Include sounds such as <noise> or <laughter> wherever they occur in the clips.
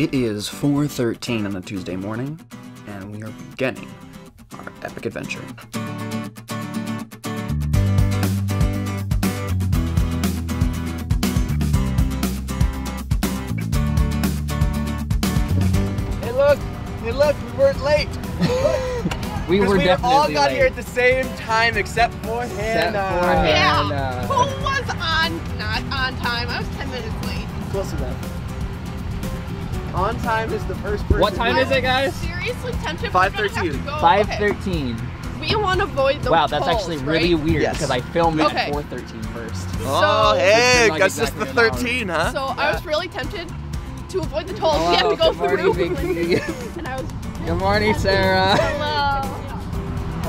It is 4:13 on a Tuesday morning, and we are beginning our epic adventure. Hey, look! Hey, look! We weren't late. <laughs> We Because were we definitely all got late. here at the same time except for Except Hannah. for Yeah. Hannah. Who was on, not on time? I was 10 minutes late. Close enough. On time is the first person. What time I is it, guys? Seriously tempted. we're gonna have to 5:13. go- Five okay. thirteen. We want to avoid the Wow, that's tolls, actually really right? weird Yes. because I filmed it Okay. at 4:13 first. Oh, So- hey, It's like guess it's exactly the an hour. 13, huh? So I was really tempted to avoid the tolls. we had to oh, go good through. Vicky. <laughs> and I was. Good morning, Sarah. Hello.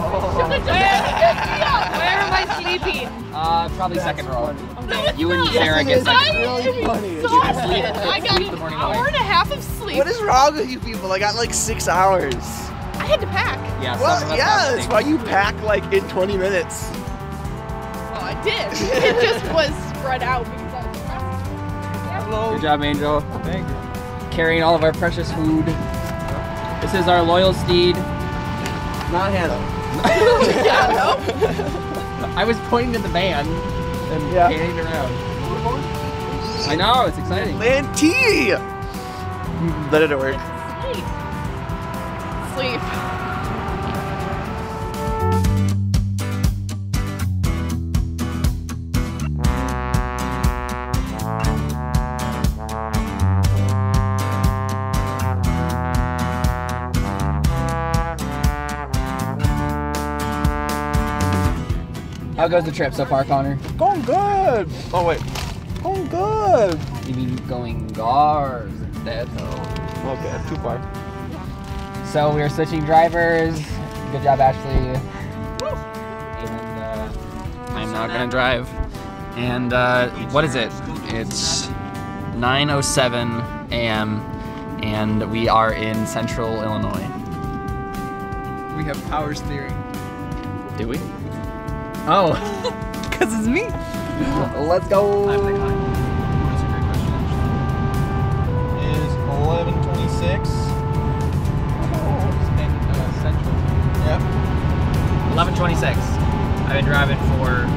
Should've. Where am I sleeping? Uh, probably second row. No, it's You and not. Sarah get I second row. am funny. exhausted. Sleep- I got sleep the an morning hour away. and a half of sleep. What is wrong with you people? I got like six hours. I had to pack. Yeah. some Well, of yeah, that's why you pack like in 20 minutes. Well, I did. It just was spread out because I was stressed. Hello. Good job, Angel. Thank you. Carrying all of our precious food. This is our loyal steed. Not Hannah. Yeah, <laughs> no. I was pointing at the van and Yeah. panning around. I know, it's exciting. Land T! Let it work. Sleep. Sleep. How goes the trip so far, Connor? Going good. Oh, wait. Going good. You mean going gars instead? Okay, too far. So we are switching drivers. Good job, Ashley. And uh, I'm not gonna drive. And uh, what is it? It's 9:07 a.m. and we are in Central Illinois. We have power steering. Do we? Oh, <laughs> Because it's me. let's go. That's a great question, actually. Is 1126. Uh, Central. Yep. 11:26. I've been driving for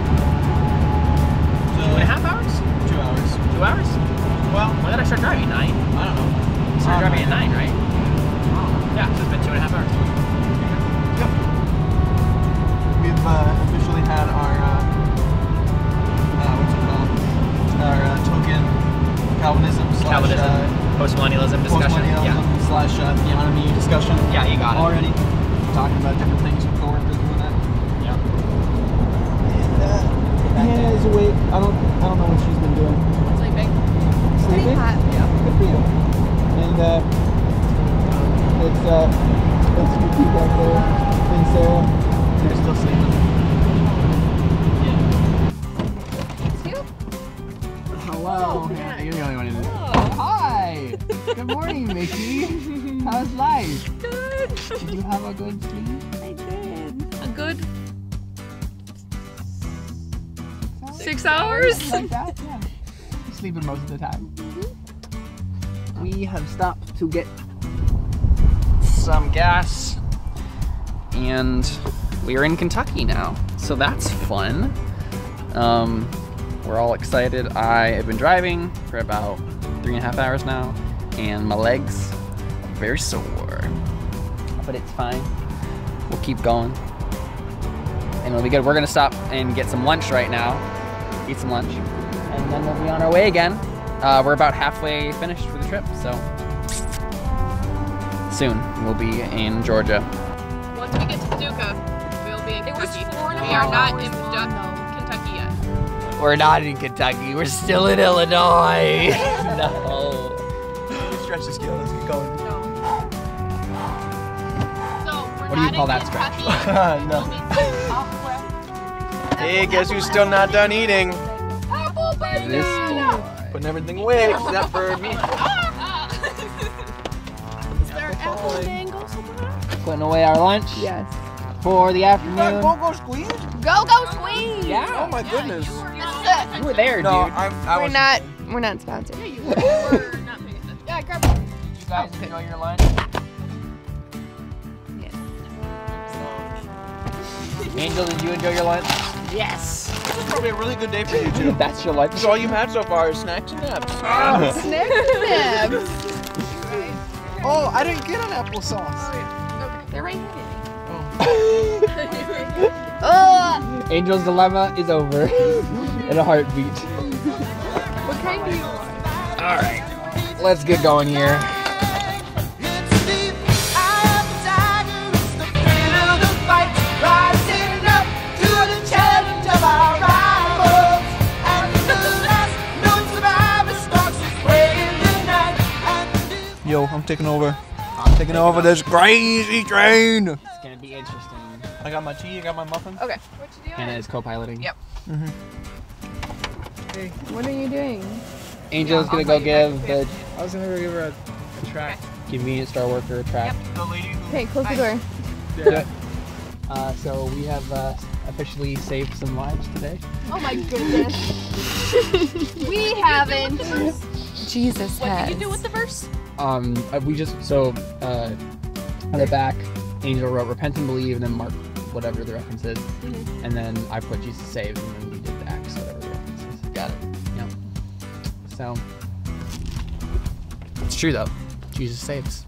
good sleep? I did. A good six hours. Something like that? Yeah. Sleeping most of the time. We have stopped to get Some gas. And we are in Kentucky now. So that's fun. Um, we're all excited. I have been driving for about three and a half hours now, and my legs are very sore. But it's fine. We'll keep going. And it'll be good. We're gonna stop and get some lunch right now. Eat some lunch. And then we'll be on our way again. Uh, we're about halfway finished for the trip, so soon we'll be in Georgia. Once we get to Paducah, we'll be in it Kentucky. Was four and a half we are not in long, Paducah, Kentucky yet. We're not in Kentucky. We're still in Illinois. <laughs> <laughs> no. stretch the scale. What do you call that stretch? Kentucky. <laughs> no. <laughs> Hey, guess who's still not done eating? This banana. Putting everything away except for me. <laughs> Is there apple mango somewhere? putting away our lunch. Yes. For the afternoon. Go go squeeze. Go go squeeze. Yeah. Oh my goodness. This is You were there, No, dude. I'm, I We're was not. We're not sponsored. Yeah, you were not paying. Yeah, grab it. You guys enjoy your lunch? Angel, did you enjoy your lunch? Yes. This is probably a really good day for you <laughs> two. That's your lunch. This all you've had so far is snacks and naps. Ah, Snack nibs. <laughs> Oh, I didn't get an applesauce. Okay, they're right here. Oh. <laughs> Uh. Angel's dilemma is over in a heartbeat. What kind do you want? All right, let's get going here. Taking over. I'm taking over this crazy train. It's gonna be interesting. I got my tea, I got my muffin. Okay. What you doing? Hannah is co-piloting. Yep. Mm-hmm. What are you doing? Angel's Yeah, gonna I'll go give the I was gonna go give her a, a track. convenience store worker a track. Yep. The lady who Okay, close the door. Yeah. Uh, so we have uh, officially saved some lives today. Oh my goodness. <laughs> we haven't. Jesus What has. did you do with the verse? Um, uh, we just so uh, on the back, Angel wrote "Repent and Believe," and then mark whatever the reference is, and then I put Jesus saves, and then we did the Acts, whatever the reference is. Got it. Yep. So it's true though. Jesus saves.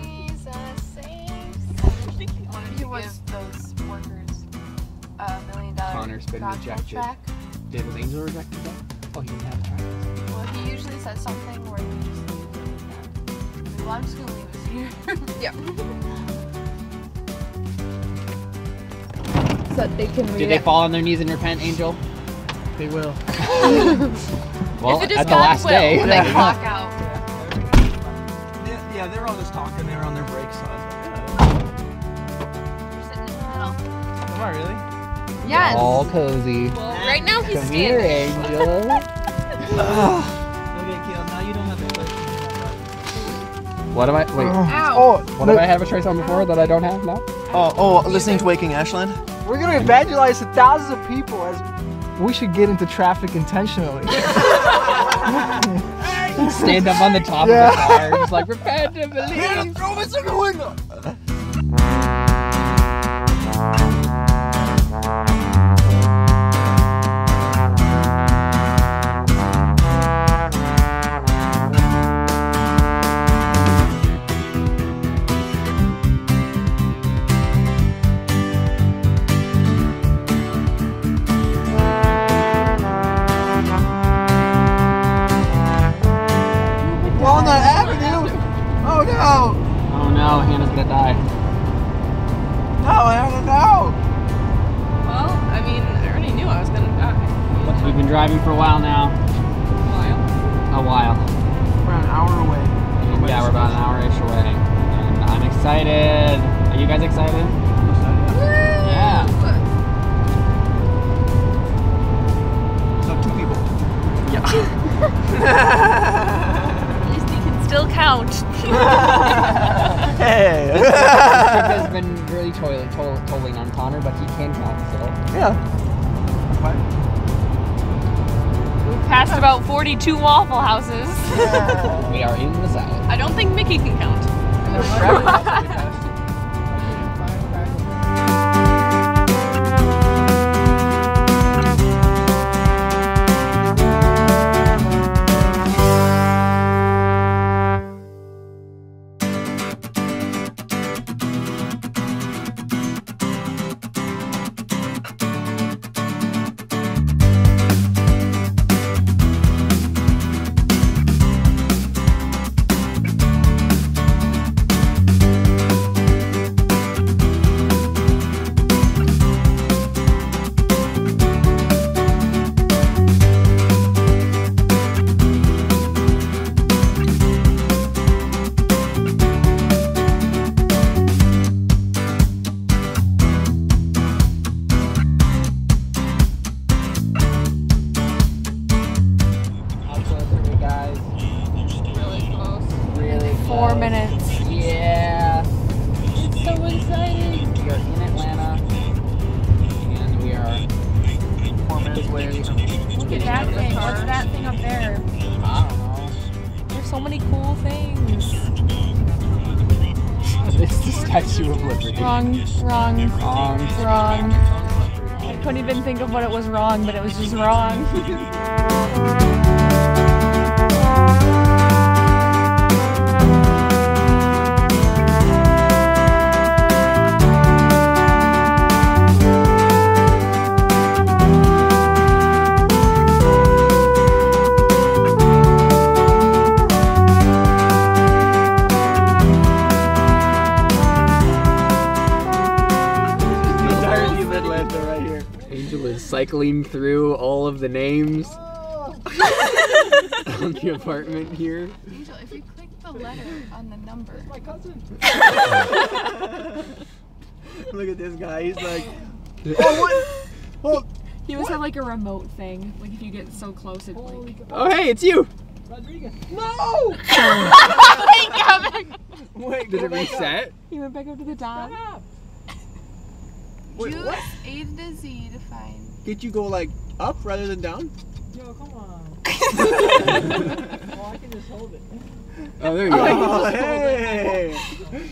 Jesus saves. He was those workers a million dollar Connor's been rejected. track. Did was Angel rejected that? Oh, he didn't have the track. Well, he usually says something where he just Well, I'm just gonna leave this here. <laughs> yeah. So that they can read Did they it. fall on their knees and repent, Angel? They will. <laughs> Well, it is at the last will, day. When they clock out. Yeah, yeah, they're all just talking. They're on their breaks. So I like, You're sitting in the middle. yeah. Am I really? Yes. All cozy. Well, right now he's Come here. Angel. <laughs> what am I? Wait. Oh. Ow. Oh, What have I have a choice on before that I don't have now? Oh, oh, listening to Waking Ashland. we're gonna evangelize to thousands of people as we should get into traffic intentionally. <laughs> <laughs> Stand up on the top Yeah. of the car, just like repent and <laughs> believe. throw my second window. Oh no! Oh no, Hannah's gonna die. No, I don't know. Well, I mean, I already knew I was gonna die. We've been driving for a while now. A while. A while. We're an hour away. Yeah, we're about an hour-ish away. And I'm excited. Are you guys excited? Yeah. So two people. At least he can still count. <laughs> Hey. This trip has been really toiling, toll, tolling on Connor, but he can count still. yeah. What? We've passed about 42 Waffle Houses. <laughs> We are in the South. I don't think Mickey can count. Couldn't even think of what it was wrong, but it was just wrong. <laughs> cycling through all of the names <laughs> Oh. on the apartment here. Angel, if you click the letter on the number, My cousin. <laughs> Look at this guy. He's like, <laughs> oh what? Oh, He always have like a remote thing. Like if you get so close, it like. Oh, hey, it's you. Rodriguez. no! he Wait, Did it reset? up. reset? went back up to the top. Wait, choose what? A to Z to find. Did you go like up rather than down? Yo, come on. <laughs> oh, I can just hold it. <laughs> Oh, there you oh, go. Oh, hey! <laughs>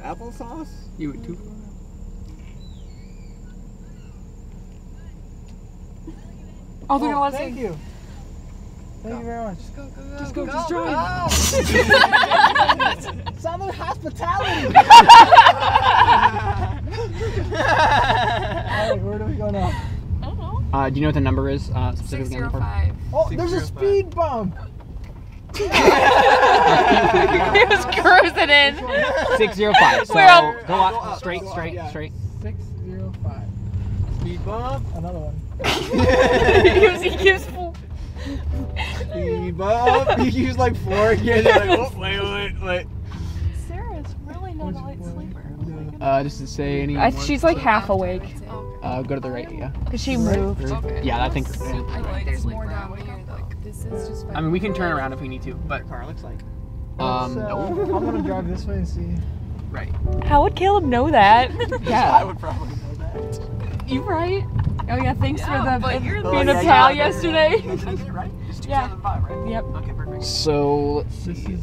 Applesauce? You went too. far. Oh, they're gonna let us Thank in. you. Oh, Thank you very much. Just Go, go, go. Just go, go, just go. <laughs> drive. Southern hospitality. <laughs> Alright, where do we go now? I don't know. Uh, do you know what the number is uh, specifically on the apartment? 605. Oh, there's a speed bump. <laughs> he was cruising in. 605. So We're up. go up, Go up, straight, go up, straight, yeah. straight. Six zero five. Speed bump. Another one. he, was, he keeps. Speed bump. You use like four again. You're like, oh, wait, wait, wait. Sarah's really not a light sleeper. Oh my goodness. Uh, just to say any. I, she's like half awake Oh, Uh, go to the right, yeah. because she moved. okay. Yeah, I think. Super yeah. light there's more down here though. This is just. I mean, we can turn around if we need to, but Car looks like. um, Let's, uh, no. I'm gonna drive this way and see. Right. How would Caleb know that? <laughs> Yeah, I would probably know that. you right? Oh yeah, thanks Yeah, for the but you're the- being Oh, a pal <laughs> yeah, yeah. yesterday. right? It's Yeah. 2005, right? Yep. Okay, perfect. So let's This see. is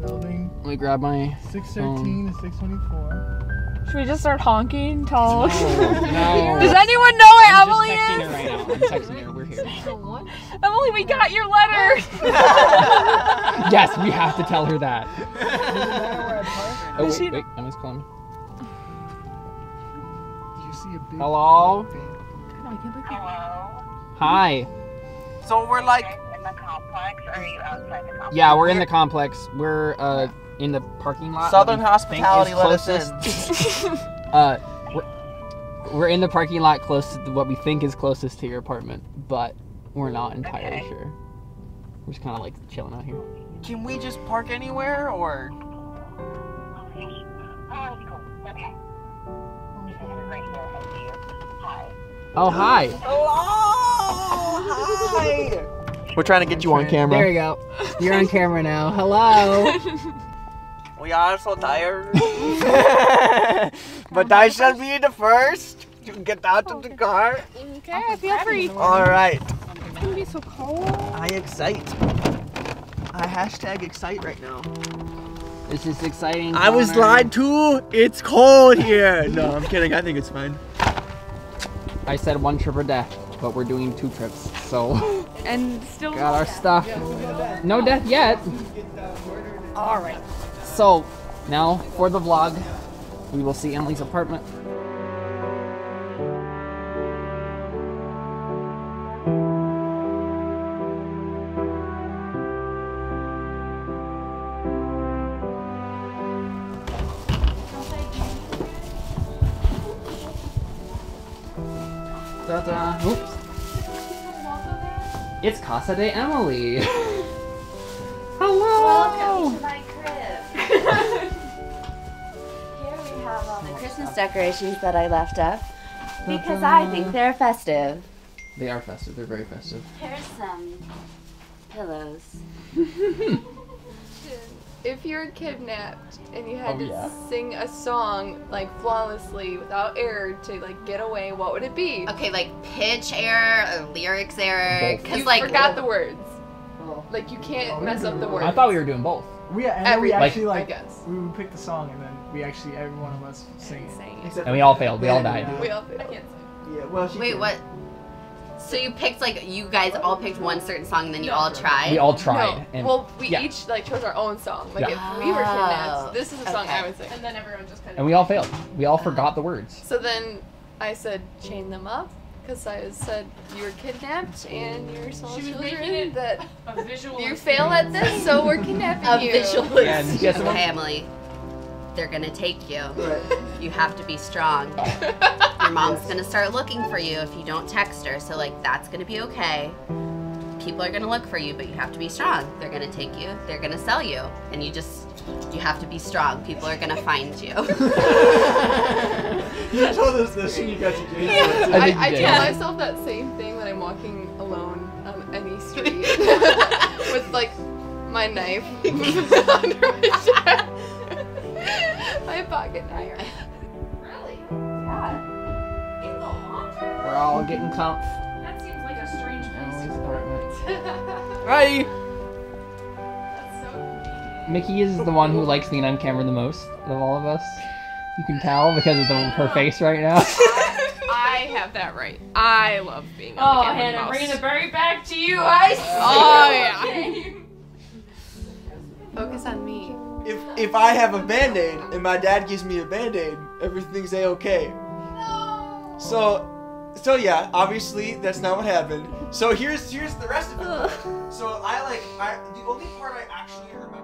building Let me grab my. 613 to 624. Should we just start honking until? <laughs> No. Does anyone know where I'm Emily just texting her is? right now. I'm texting her. We're here. <laughs> Emily, we got your letter. yes, we have to tell her that. Doesn't matter where I park. Oh Is she- wait, wait. Emma's calling me. Hello. Hi. So we're like. in the complex, or are you outside the complex? Yeah, we're in the complex. We're uh in the parking lot. Southern that we Hospitality let us in. <laughs> <laughs> uh, we're, we're in the parking lot close to what we think is closest to your apartment, but we're not entirely Okay. sure. We're just kind of like chilling out here. Can we just park anywhere or? Oh, cool. Okay. This is right here. I see you. Hi. Oh hi. Hello! Hi! We're trying to get you on camera. There you go. You're on camera now. Hello. We are so tired. <laughs> but I shall be the first to get out of the car. okay, I feel free. Alright. It's gonna be so cold. I excite. I hashtag excite right now. This is exciting. I was Connor. lied to. It's cold here. No, I'm kidding. I think it's fine. I said one trip or death, but we're doing two trips, so <laughs> And still. got our stuff. No death yet. All right. So now for the vlog, we will see Emily's apartment. Ta-da. Oops. It's Casa de Emily. <laughs> Hello. Welcome to my crib. <laughs> Here we have all the Christmas decorations that I left up because I think they're festive. They are festive. They're very festive. Here's some pillows. <laughs> If you were kidnapped and you had Oh, to yeah. sing a song like flawlessly without error to like get away, what would it be? Okay, like pitch error or lyrics error. Because you like forgot the words. Like you can't oh, mess up the words. I thought we were doing both. We and then we actually I like guess. we would pick the song and then we actually every one of us sing it. Sing it. And we all failed. We all Yeah. died. We all failed. Yeah, well, she Wait, did. what? So you picked like you guys all picked one certain song and then you all tried. We all tried. No. And well, we yeah. each like chose our own song. Like Yeah. if we were Oh, kidnapped, this is the song okay. I would sing. And then everyone just kind of. and we all failed. We all forgot the words. So then I said, chain them up. Because I said you were kidnapped and your soul She children making that A visual. you fail at this, so we're kidnapping A you. visual. <laughs> Yeah, and guess what? Okay, They're gonna take you. Right. <laughs> You have to be strong. <laughs> Your mom's gonna start looking for you if you don't text her. So like that's gonna be okay. People are gonna look for you, but you have to be strong. They're gonna take you. They're gonna sell you, and you just you have to be strong. People are gonna find you. <laughs> You told us this when you got to jail. I I, I did. tell myself that same thing when I'm walking alone on any street <laughs> <laughs> with like my knife under my shirt. my pocket knife. We're all getting comf. That seems like a strange Emily's apartment. <laughs> Right. That's so convenient. Mickey is the one who likes being on camera the most of all of us. You can tell because of the, her <laughs> face right now. I <laughs> have that right. I love being on Oh, the camera Hannah, the bringing the berry back to you. I oh, see. Oh yeah. Focus on me. If if I have a band aid and my dad gives me a band aid, everything's a okay. No. So, so yeah, obviously that's not what happened. So here's here's the rest of it. So I like I the only part I actually remember